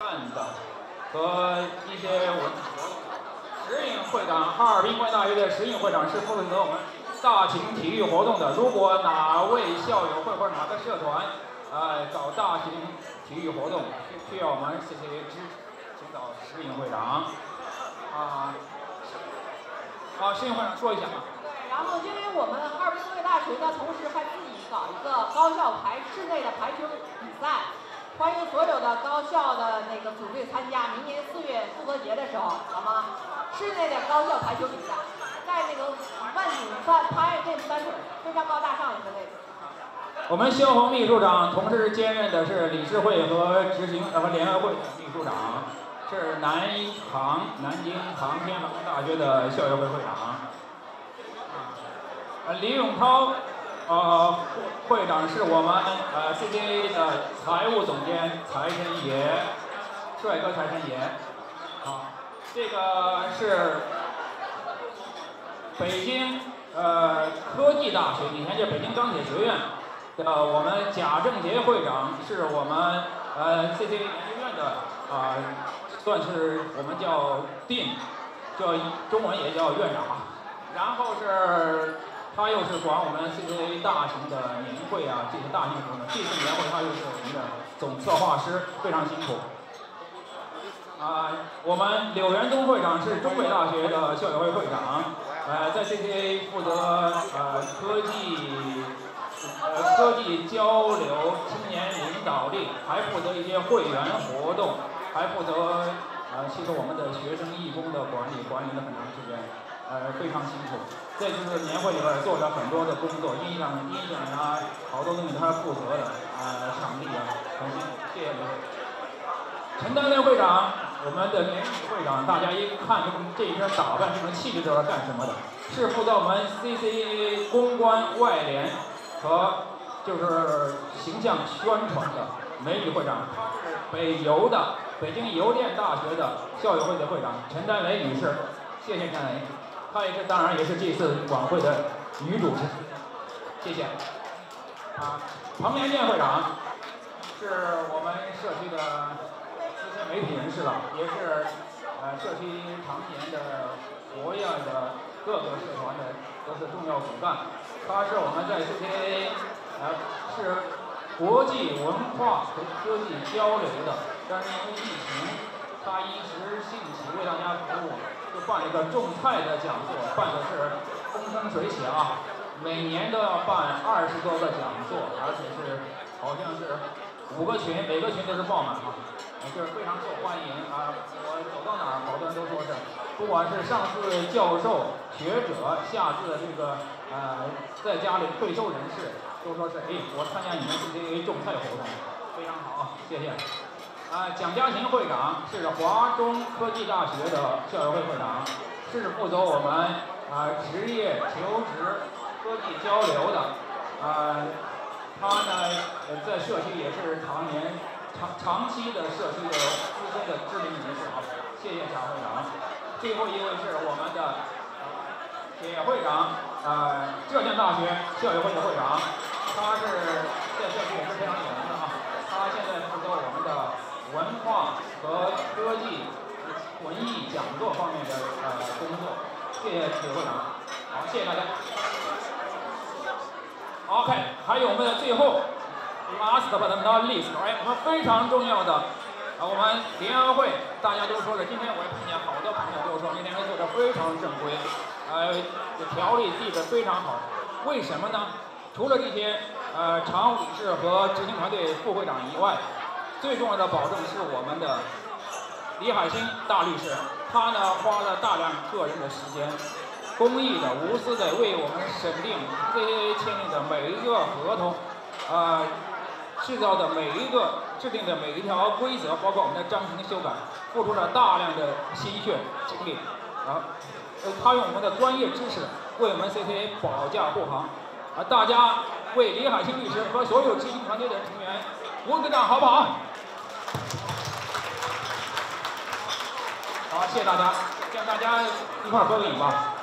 案的和一些文石影会长，哈尔滨工业大学的石影会长是负责我们大型体育活动的。如果哪位校友会或者哪个社团，呃，搞大型体育活动需要我们 CCA 支，请找石影会长。啊，好，石影会长说一下啊。然后，因为我们哈尔滨工业大学呢，同时还自己搞一个高校排室内的排球比赛，欢迎所有的高校的那个组队参加。明年四月复活节的时候，好吗？室内的高校排球比赛，在那个万景三拍这三水，非常高大上的一个位置。我们萧红秘书长同时兼任的是理事会和执行呃和联合会秘书长，是南航南京航天航空大学的校友会会长。呃，李永涛，呃，会长是我们呃 CCA 的财务总监财神爷，帅哥财神爷。好，这个是北京呃科技大学，以前叫北京钢铁学院的我们贾正杰会长，是我们呃 CCA 研究院的啊，算是我们叫定叫中文也叫院长。然后是。他又是管我们 CCA 大型的年会啊，这些大型活动。这次年会他又是我们的总策划师，非常辛苦。啊，我们柳元东会长是中北大学的校友会会长，呃，在 CCA 负责呃科技呃科技交流、青年领导力，还负责一些会员活动，还负责呃其实我们的学生义工的管理，管理了很长时间。呃，非常辛苦。这就是年会里边做了很多的工作，音响、音响啊，好多东西他负责的。呃，场地啊，很辛苦。谢谢各位。陈丹丹会长，我们的年会长，大家一看这这一身打扮，这种气质，知道干什么的？是负责我们 CCA 公关外联和就是形象宣传的美女会长。北邮的北京邮电大学的校友会的会长陈丹雷女士。谢谢陈丹雷。她也是，当然也是这次晚会的女主持，谢谢。啊，彭连健会长是我们社区的资深媒体人士了，也是呃社区常年的活跃的各个社团的都是重要骨干。他是我们在 CCA 呃是国际文化和科技交流的，但是因为疫情。他一时兴起为大家服务，就办了一个种菜的讲座，办的是风生水起啊！每年都要办二十多个讲座，而且是好像是五个群，每个群都是爆满啊，就是非常受欢迎啊！我走到哪儿，好多人都说是，不管是上至教授、学者，下至这个呃在家里退休人士，都说是哎，我参加你们这些种菜活动，非常好啊！谢谢。啊，蒋家琴会长是华中科技大学的校友会会长，是负责我们啊职业求职、科技交流的。啊，他呢在社区也是常年长长期的社区的资深的知名人士啊。谢谢蒋会长。最后一位是我们的铁会长，啊，浙江大学校友会的会长，他是在社区也是非常有名的啊。他现在负责我们的。文化和科技、文艺讲座方面的呃工作，谢谢李会长，好，谢谢大家。OK，还有我们的最后，last but not least，哎，我们非常重要的，啊，我们联合会大家都说了，今天我也碰见好多朋友都说，今天做的非常正规，呃，条例立的非常好，为什么呢？除了这些呃常务理事和执行团队副会长以外。最重要的保证是我们的李海星大律师，他呢花了大量个人的时间，公益的、无私的为我们审定这些签订的每一个合同，啊，制造的每一个制定的每一条规则，包括我们的章程修改，付出了大量的心血精力，啊，他用我们的专业知识为我们 CCA 保驾护航，啊，大家为李海清律师和所有执行团队的成员鼓个掌，好不好？好，谢谢大家，向大家一块儿合个影吧。